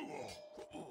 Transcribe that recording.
Oh.